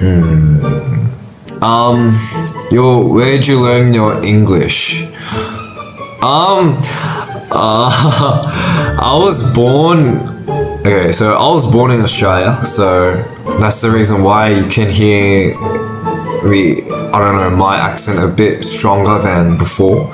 Hmm. Um, your where'd you learn your English? Um, uh, I was born. Okay, so I was born in Australia, so that's the reason why you can hear the I don't know my accent a bit stronger than before.